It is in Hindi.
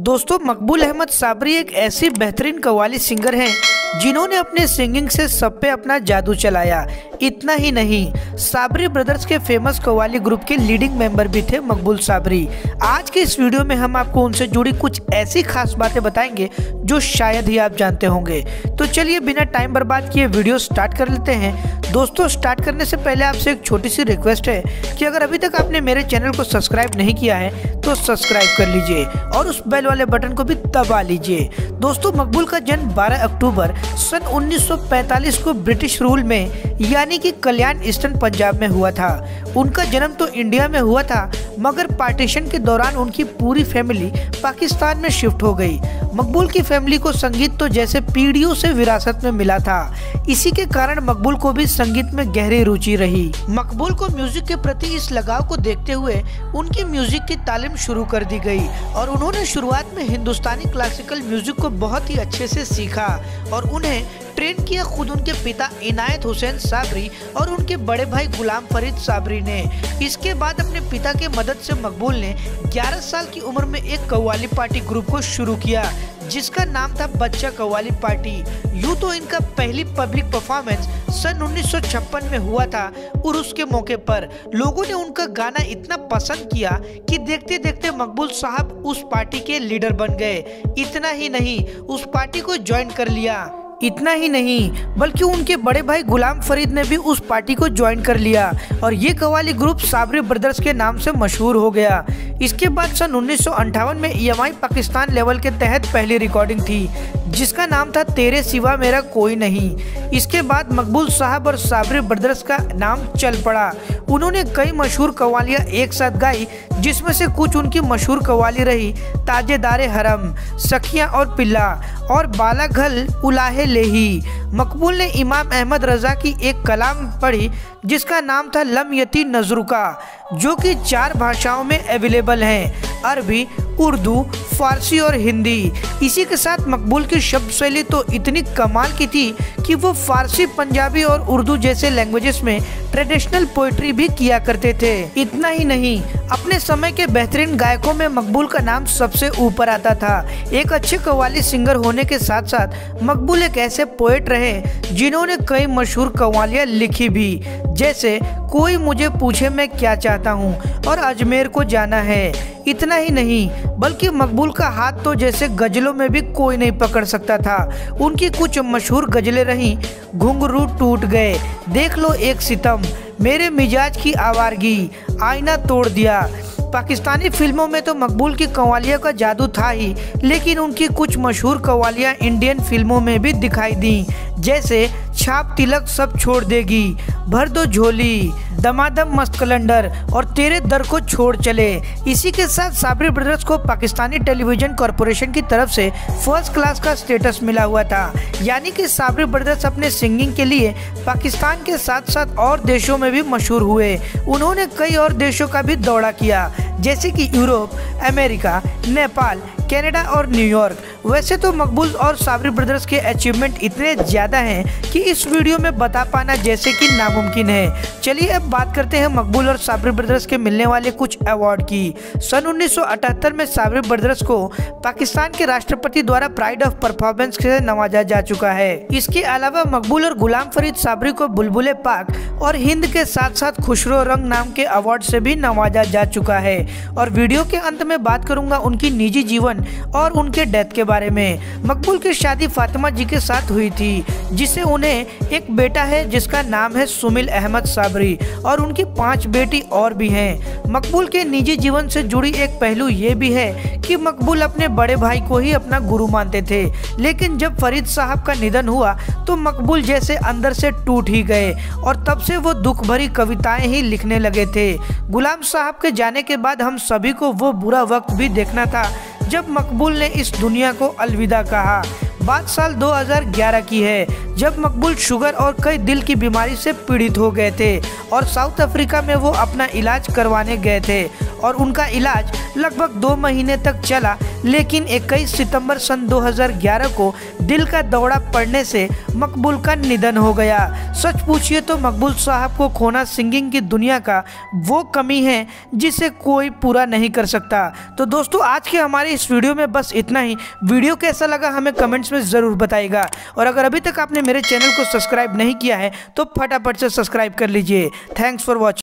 दोस्तों, मकबूल अहमद साबरी एक ऐसी बेहतरीन कवाली सिंगर हैं, जिन्होंने अपने सिंगिंग से सब पे अपना जादू चलाया। इतना ही नहीं, साबरी ब्रदर्स के फ़ेमस कवाली ग्रुप के लीडिंग मेंबर भी थे मकबूल साबरी। आज के इस वीडियो में हम आपको उनसे जुड़ी कुछ ऐसी खास बातें बताएँगे, जो शायद ही आप जानते होंगे। तो चलिए, बिना टाइम बर्बाद किए वीडियो स्टार्ट कर लेते हैं। दोस्तों स्टार्ट करने से पहले आपसे एक छोटी सी रिक्वेस्ट है कि अगर अभी तक आपने मेरे चैनल को सब्सक्राइब नहीं किया है तो सब्सक्राइब कर लीजिए और उस बेल वाले बटन को भी दबा लीजिए। दोस्तों, मकबूल का जन्म 12 अक्टूबर सन 1945 को ब्रिटिश रूल में, यानी कि कल्याण ईस्टर्न पंजाब में हुआ था। उनका जन्म तो इंडिया में हुआ था, मगर पार्टीशन के दौरान उनकी पूरी फैमिली पाकिस्तान में शिफ्ट हो गई। मकबूल की फैमिली को संगीत तो जैसे पीढ़ियों से विरासत में मिला था। इसी के कारण मकबूल को भी संगीत में गहरी रुचि रही। मकबूल को म्यूज़िक के प्रति इस लगाव को देखते हुए उनकी म्यूज़िक की तालीम शुरू कर दी गई और उन्होंने शुरुआत में हिंदुस्तानी क्लासिकल म्यूज़िक को बहुत ही अच्छे से सीखा और उन्हें ट्रेन किया खुद उनके पिता इनायत हुसैन साबरी और उनके बड़े भाई गुलाम फरीद साबरी ने। इसके बाद अपने पिता के मदद से मकबूल ने 11 साल की उम्र में एक कव्वाली पार्टी ग्रुप को शुरू किया जिसका नाम था बच्चा कव्वाली पार्टी। यूँ तो इनका पहली पब्लिक परफॉर्मेंस सन 1956 में हुआ था और उसके मौके पर लोगों ने उनका गाना इतना पसंद किया कि देखते देखते मकबूल साहब उस पार्टी के लीडर बन गए। इतना ही नहीं, उस पार्टी को ज्वाइन कर लिया। इतना ही नहीं, बल्कि उनके बड़े भाई गुलाम फरीद ने भी उस पार्टी को ज्वाइन कर लिया। और ये कवाली ग्रुप साबरी ब्रदर्स के नाम से मशहूर हो गया। इसके बाद सन उन्नीस सौ अठावन में ईएमआई पाकिस्तान लेवल के तहत पहली रिकॉर्डिंग थी, जिसका नाम था तेरे सिवा मेरा कोई नहीं। इसके बाद मकबूल साहब और साबरी ब्रदर्स का नाम चल पड़ा। उन्होंने कई मशहूर कवालियाँ एक साथ गाई, जिसमें से कुछ उनकी मशहूर कवाली रही ताजेदार हरम, सखियाँ और पिल्ला, और बालाघल उलाहे लेही मकबूल ने इमाम अहमद रजा की एक कलाम पढ़ी, जिसका नाम था लम यती नजरुका। जो कि चार भाषाओं में अवेलेबल हैं, अरबी, उर्दू, फारसी और हिंदी। इसी के साथ मकबूल की शब्द शैली तो इतनी कमाल की थी कि वो फारसी, पंजाबी और उर्दू जैसे लैंग्वेजेस में ट्रेडिशनल पोइट्री भी किया करते थे। इतना ही नहीं, अपने समय के बेहतरीन गायकों में मकबूल का नाम सबसे ऊपर आता था। एक अच्छे कवाली सिंगर होने के साथ साथ मकबूल एक ऐसे पोएट रहे जिन्होंने कई मशहूर कवालियाँ लिखी भी। जैसे कोई मुझे पूछे मैं क्या चाहता हूँ और अजमेर को जाना है। इतना ही नहीं, बल्कि मकबूल का हाथ तो जैसे गजलों में भी कोई नहीं पकड़ सकता था। उनकी कुछ मशहूर गजलें रहीं, घुंघरू टूट गए। देख लो एक सितम, मेरे मिजाज की आवारगी, आईना तोड़ दिया। पाकिस्तानी फ़िल्मों में तो मकबूल की कवालियों का जादू था ही, लेकिन उनकी कुछ मशहूर कवालियाँ इंडियन फ़िल्मों में भी दिखाई दी, जैसे छाप तिलक सब छोड़ देगी। भर दो झोली, दमादम मस्त कलंडर और तेरे दर को छोड़ चले। इसी के साथ साबरी ब्रदर्स को पाकिस्तानी टेलीविज़न कॉरपोरेशन की तरफ़ से फ़र्स्ट क्लास का स्टेटस मिला हुआ था। यानी कि साबरी ब्रदर्स अपने सिंगिंग के लिए पाकिस्तान के साथ साथ और देशों में भी मशहूर हुए। उन्होंने कई और देशों का भी दौरा किया, जैसे कि यूरोप, अमेरिका, नेपाल कनाडा और न्यूयॉर्क वैसे तो मकबूल और साबरी ब्रदर्स के अचीवमेंट इतने ज़्यादा हैं कि इस वीडियो में बता पाना जैसे कि नामुमकिन है। चलिए अब बात करते हैं मकबूल और साबरी ब्रदर्स के मिलने वाले कुछ अवार्ड की। सन 1978 में साबरी ब्रदर्स को पाकिस्तान के राष्ट्रपति द्वारा प्राइड ऑफ़ परफॉर्मेंस से नवाजा जा चुका है। इसके अलावा मकबूल और गुलाम फरीद साबरी को बुलबुल पाक और हिंद के साथ साथ खुशरो रंग नाम के अवार्ड से भी नवाजा जा चुका है। और वीडियो के अंत में बात करूँगा उनकी निजी जीवन और उनके डेथ के बारे में। मकबूल की शादी फातिमा जी के साथ हुई थी, जिसे उन्हें एक बेटा है जिसका नाम है सुमिल अहमद साबरी और उनकी पाँच बेटी और भी हैं। मकबूल के निजी जीवन से जुड़ी एक पहलू ये भी है कि मकबूल अपने बड़े भाई को ही अपना गुरु मानते थे। लेकिन जब फरीद साहब का निधन हुआ तो मकबूल जैसे अंदर से टूट ही गए और तब से वो दुख भरी कविताएँ ही लिखने लगे थे। गुलाम साहब के जाने के बाद हम सभी को वो बुरा वक्त भी देखना था, जब मकबूल ने इस दुनिया को अलविदा कहा। बात साल 2011 की है, जब मकबूल शुगर और कई दिल की बीमारी से पीड़ित हो गए थे और साउथ अफ्रीका में वो अपना इलाज करवाने गए थे। और उनका इलाज लगभग दो महीने तक चला, लेकिन 21 सितंबर सन 2011 को दिल का दौरा पड़ने से मकबूल का निधन हो गया। सच पूछिए तो मकबूल साहब को खोना सिंगिंग की दुनिया का वो कमी है जिसे कोई पूरा नहीं कर सकता। तो दोस्तों, आज के हमारे इस वीडियो में बस इतना ही। वीडियो कैसा लगा हमें कमेंट्स में ज़रूर बताएगा और अगर अभी तक आपने मेरे चैनल को सब्सक्राइब नहीं किया है तो फटाफट से सब्सक्राइब कर लीजिए। Thanks for watching.